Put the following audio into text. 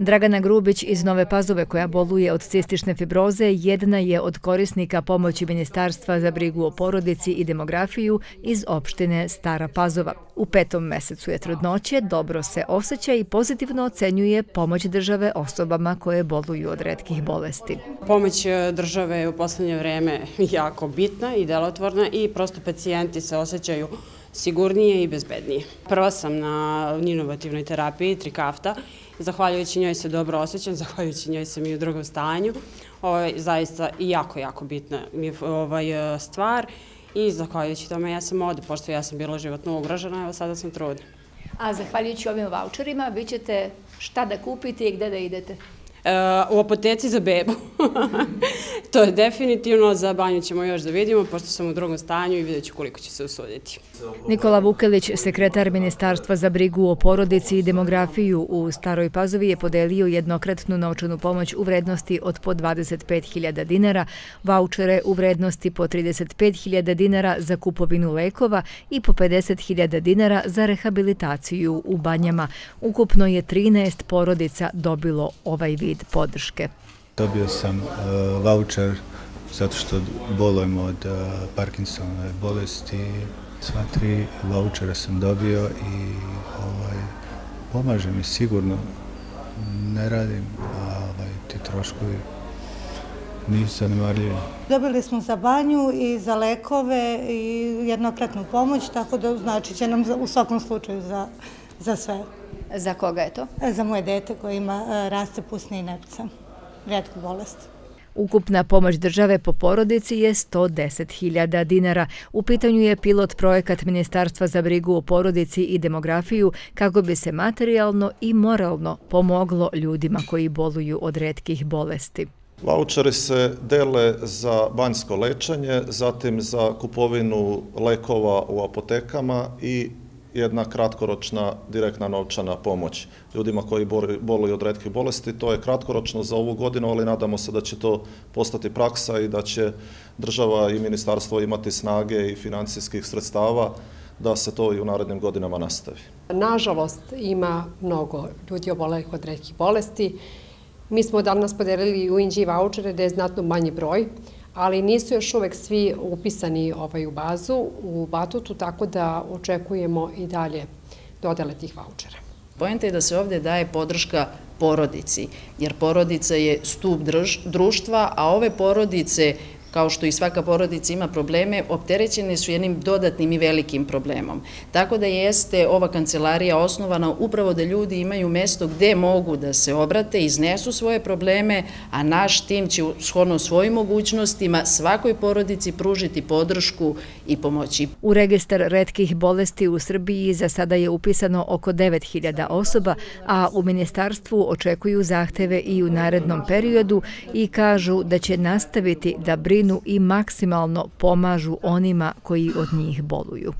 Dragana Grubić iz Nove Pazove koja boluje od cistične fibroze jedna je od korisnika pomoći Ministarstva za brigu o porodici i demografiju iz opštine Stara Pazova. U petom mesecu je trudnoće, dobro se osjeća i pozitivno ocenjuje pomoć države osobama koje boluju od redkih bolesti. Pomoć e, države je u poslednje vreme jako bitna i delotvorna i prosto pacijenti se osjećaju sigurnije i bezbednije. Prva sam na inovativnoj terapiji, trikafta, zahvaljujući njoj se dobro osjećam, zahvaljujući njoj sam i u drugom stanju. Ovo je zaista jako, jako bitna ovaj, stvar i zahvaljujući tome ja sam ovde, pošto ja sam bila životno ugrožena, evo sada sam trudna. A zahvaljujući ovim voucherima, vi ćete šta da kupite i gde da idete? Eh, u apoteci za bebu. to je definitivno, za banju ćemo još da vidimo, pošto sam u drugom stanju i vidjet ću koliko će se usuditi. Nikola Vukelić, sekretar Ministarstva za brigu o porodici i demografiju u Staroj Pazovi je podelio jednokratnu novčanu pomoć u vrednosti od po 25.000 dinara, vouchere u vrednosti po 35.000 dinara za kupovinu lekova i po 50.000 dinara za rehabilitaciju u banjama. Ukupno je 13 porodica dobilo ovaj vid vid podrške. Dobio sam uh, voucher zato što bolujemo od uh, Parkinsonove bolesti. Sva tri vouchera sam dobio i ovaj, pomaže mi sigurno. Ne radim, a ovaj, ti troškovi nisu zanemarljivi. Dobili smo za banju i za lekove i jednokratnu pomoć, tako da znači će nam u svakom slučaju za, za sve. Za koga je to? Za moje dete koje ima e, raste pusne i nepca, redku bolest. Ukupna pomoć države po porodici je 110.000 dinara. U pitanju je pilot projekat Ministarstva za brigu o porodici i demografiju kako bi se materijalno i moralno pomoglo ljudima koji boluju od redkih bolesti. Voucheri se dele za banjsko lečanje, zatim za kupovinu lekova u apotekama i jedna kratkoročna direktna novčana pomoć ljudima koji boluju od redkih bolesti. To je kratkoročno za ovu godinu, ali nadamo se da će to postati praksa i da će država i ministarstvo imati snage i financijskih sredstava da se to i u narednim godinama nastavi. Nažalost, ima mnogo ljudi obolelih od redkih bolesti. Mi smo danas podelili u Inđi vouchere da je znatno manji broj ali nisu još uvek svi upisani ovaj u bazu, u batutu, tako da očekujemo i dalje dodele tih vouchera. Pojenta je da se ovdje daje podrška porodici, jer porodica je stup društva, a ove porodice kao što i svaka porodica ima probleme, opterećene su jednim dodatnim i velikim problemom. Tako da jeste ova kancelarija osnovana upravo da ljudi imaju mesto gde mogu da se obrate, iznesu svoje probleme, a naš tim će shodno svojim mogućnostima svakoj porodici pružiti podršku i pomoći. U registar redkih bolesti u Srbiji za sada je upisano oko 9000 osoba, a u ministarstvu očekuju zahteve i u narednom periodu i kažu da će nastaviti da brinu brinu i maksimalno pomažu onima koji od njih boluju.